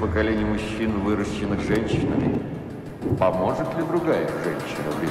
поколений мужчин, выращенных женщинами? Поможет ли другая женщина в